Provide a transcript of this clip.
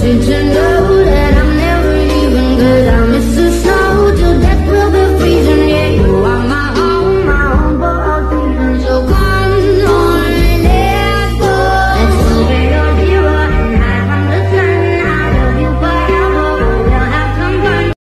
Did you?